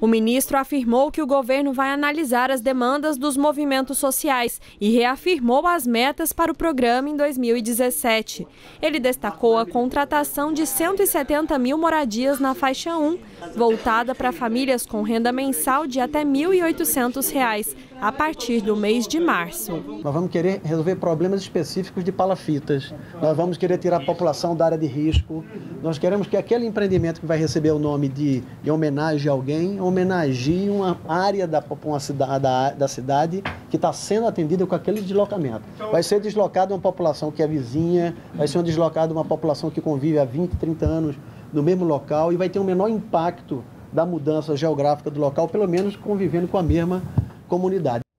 O ministro afirmou que o governo vai analisar as demandas dos movimentos sociais e reafirmou as metas para o programa em 2017. Ele destacou a contratação de 170 mil moradias na faixa 1, voltada para famílias com renda mensal de até R$ 1.800, a partir do mês de março. Nós vamos querer resolver problemas específicos de palafitas, nós vamos querer tirar a população da área de risco, nós queremos que aquele empreendimento que vai receber o nome de, de homenagem a alguém, homenageie uma área da, uma cidade, da, da cidade que está sendo atendida com aquele deslocamento. Vai ser deslocado uma população que é vizinha, vai ser deslocado uma população que convive há 20, 30 anos no mesmo local e vai ter um menor impacto da mudança geográfica do local, pelo menos convivendo com a mesma comunidade.